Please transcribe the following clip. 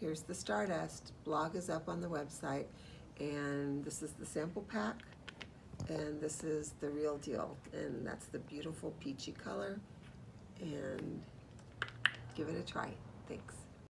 Here's the Stardust. Blog is up on the website. And this is the sample pack. And this is the real deal. And that's the beautiful peachy color. And give it a try. Thanks.